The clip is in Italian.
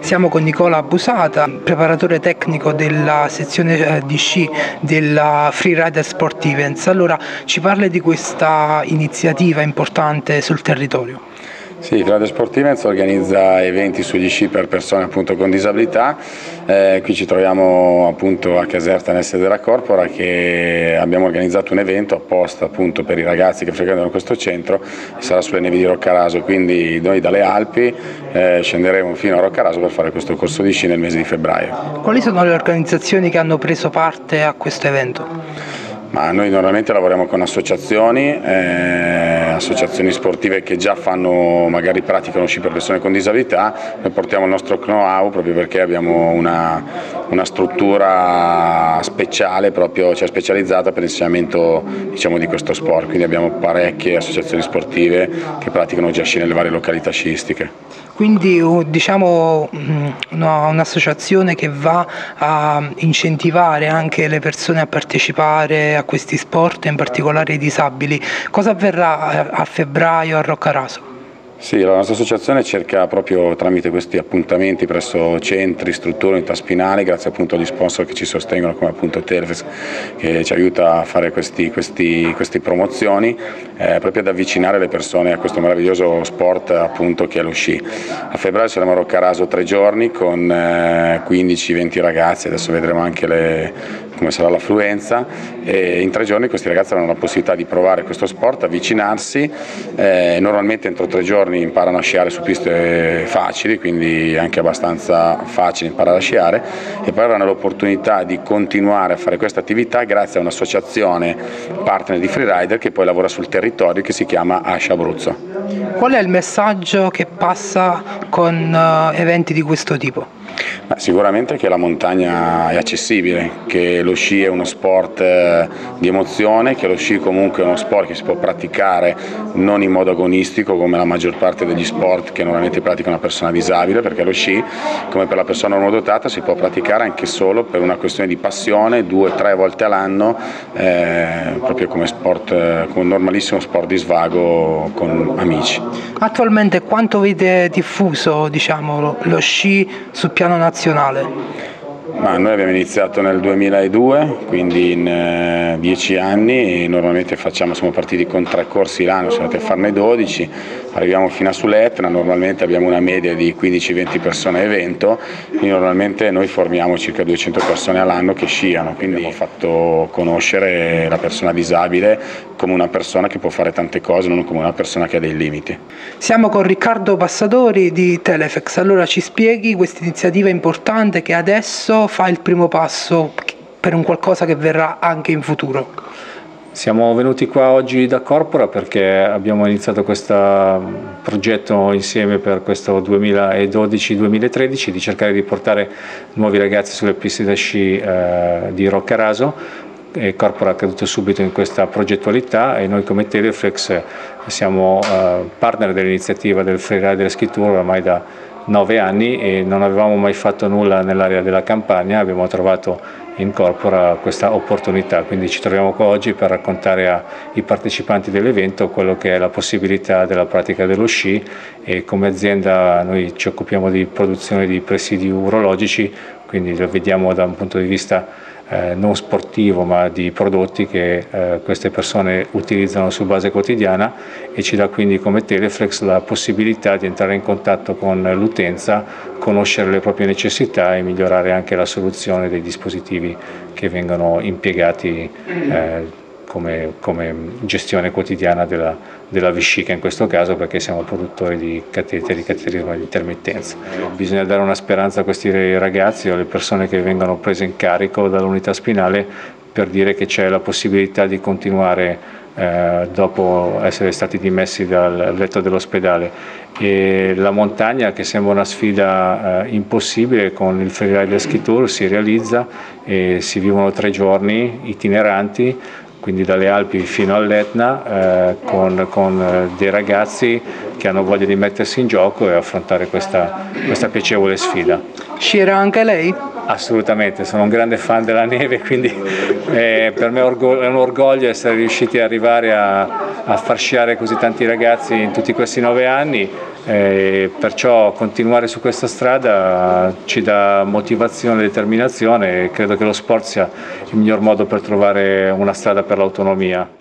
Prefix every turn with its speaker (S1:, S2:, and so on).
S1: Siamo con Nicola Busata, preparatore tecnico della sezione eh, di sci della Freerider Sport Events. Allora ci parli di questa iniziativa importante sul territorio.
S2: Sì, Frade Sportivens organizza eventi sugli sci per persone appunto, con disabilità, eh, qui ci troviamo appunto a Caserta nel sede della Corpora che abbiamo organizzato un evento apposta appunto per i ragazzi che frequentano questo centro, sarà sulle nevi di Roccaraso, quindi noi dalle Alpi eh, scenderemo fino a Roccaraso per fare questo corso di sci nel mese di febbraio.
S1: Quali sono le organizzazioni che hanno preso parte a questo evento?
S2: Ma noi normalmente lavoriamo con associazioni, eh, associazioni sportive che già fanno, magari praticano sci per persone con disabilità, noi portiamo il nostro know-how proprio perché abbiamo una, una struttura speciale, proprio, cioè specializzata per l'insegnamento diciamo, di questo sport, quindi abbiamo parecchie associazioni sportive che praticano già sci nelle varie località sciistiche.
S1: Quindi diciamo un'associazione che va a incentivare anche le persone a partecipare a questi sport, in particolare i disabili. Cosa avverrà a febbraio a Roccaraso?
S2: Sì, la nostra associazione cerca proprio tramite questi appuntamenti presso centri, strutture, unità spinali, grazie appunto agli sponsor che ci sostengono come appunto Telefex che ci aiuta a fare queste promozioni, eh, proprio ad avvicinare le persone a questo meraviglioso sport appunto che è lo sci. A febbraio saremo a Roccaraso tre giorni con eh, 15-20 ragazzi, adesso vedremo anche le, come sarà l'affluenza e in tre giorni questi ragazzi avranno la possibilità di provare questo sport, avvicinarsi, eh, normalmente entro tre giorni imparano a sciare su piste facili, quindi anche abbastanza facili imparare a sciare e poi avranno l'opportunità di continuare a fare questa attività grazie a un'associazione partner di freerider che poi lavora sul territorio che si chiama Ascia Abruzzo.
S1: Qual è il messaggio che passa con uh, eventi di questo tipo?
S2: Sicuramente che la montagna è accessibile, che lo sci è uno sport eh, di emozione, che lo sci comunque è uno sport che si può praticare non in modo agonistico come la maggior parte degli sport che normalmente pratica una persona disabile, perché lo sci, come per la persona normodotata, si può praticare anche solo per una questione di passione, due o tre volte all'anno, eh, proprio come, sport, eh, come un normalissimo sport di svago con amici.
S1: Attualmente quanto vede diffuso diciamo, lo sci sul piano nazionale?
S2: Ma noi abbiamo iniziato nel 2002, quindi in eh, dieci anni, normalmente facciamo, siamo partiti con tre corsi l'anno, siamo andati a farne 12, arriviamo fino a sull'Etna, normalmente abbiamo una media di 15-20 persone a evento, quindi normalmente noi formiamo circa 200 persone all'anno che sciano, quindi abbiamo fatto conoscere la persona disabile come una persona che può fare tante cose, non come una persona che ha dei limiti.
S1: Siamo con Riccardo Passatori di Telefex, allora ci spieghi questa iniziativa importante che adesso fa il primo passo per un qualcosa che verrà anche in futuro?
S3: Siamo venuti qua oggi da Corpora perché abbiamo iniziato questo progetto insieme per questo 2012-2013 di cercare di portare nuovi ragazzi sulle piste da sci eh, di Roccaraso e Corpora ha creduto subito in questa progettualità e noi come Teleflex siamo eh, partner dell'iniziativa del Freerider Ski Tour ormai da nove anni e non avevamo mai fatto nulla nell'area della campagna, abbiamo trovato in Corpora questa opportunità, quindi ci troviamo qua oggi per raccontare ai partecipanti dell'evento quello che è la possibilità della pratica dello sci e come azienda noi ci occupiamo di produzione di presidi urologici, quindi lo vediamo da un punto di vista eh, non sportivo ma di prodotti che eh, queste persone utilizzano su base quotidiana e ci dà quindi come Teleflex la possibilità di entrare in contatto con l'utenza, conoscere le proprie necessità e migliorare anche la soluzione dei dispositivi che vengono impiegati eh, come, come, gestione quotidiana della, della, vescica in questo caso perché siamo produttori di cateteri, cateterismo di intermittenza. Bisogna dare una speranza a questi ragazzi o alle persone che vengono prese in carico dall'unità spinale per dire che c'è la possibilità di continuare eh, dopo essere stati dimessi dal letto dell'ospedale e la montagna che sembra una sfida eh, impossibile con il Freerider Ski Tour si realizza e si vivono tre giorni itineranti quindi dalle Alpi fino all'Etna, eh, con, con eh, dei ragazzi che hanno voglia di mettersi in gioco e affrontare questa, questa piacevole sfida.
S1: Sciera anche lei?
S3: Assolutamente, sono un grande fan della neve, quindi eh, per me è un orgoglio essere riusciti ad arrivare a, a far sciare così tanti ragazzi in tutti questi nove anni, eh, perciò continuare su questa strada ci dà motivazione e determinazione e credo che lo sport sia il miglior modo per trovare una strada per l'autonomia.